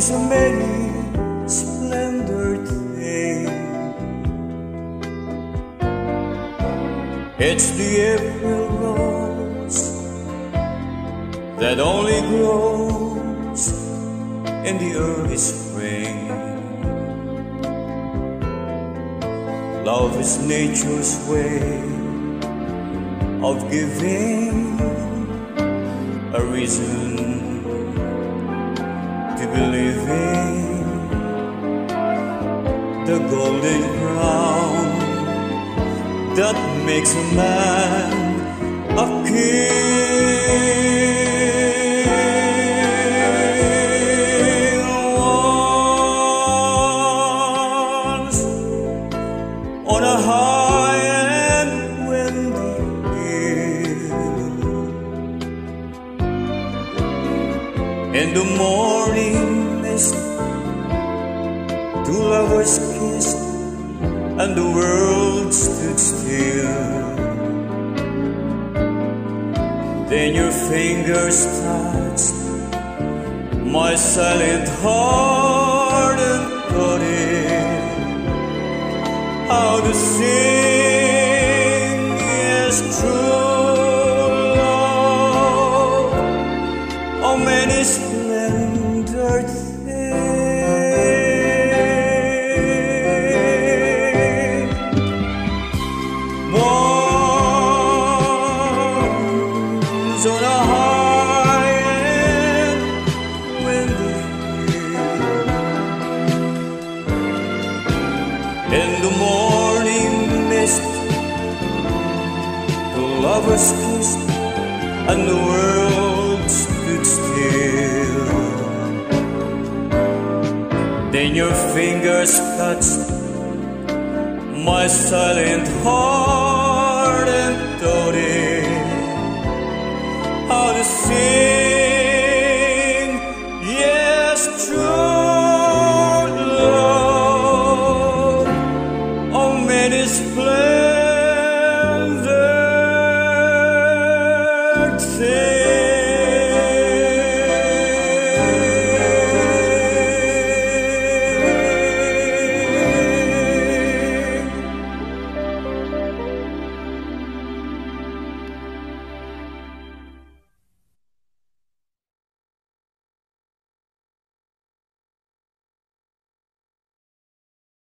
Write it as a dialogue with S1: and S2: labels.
S1: is a merry, splendor day. It's the April rose that only grows in the early spring. Love is nature's way of giving a reason in the golden crown that makes a man a king. In the morning mist, two lovers kissed, and the world stood still. Then your fingers touched my silent heart and taught it how to sing Thing. On a high and windy hill. In the morning mist, the lovers kissed, and the world fingers touched my silent heart and taught it how to sing. Yes, true love oh, on many places.